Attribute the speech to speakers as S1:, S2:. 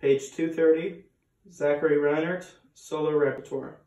S1: Page 230, Zachary Reinert, solo repertoire.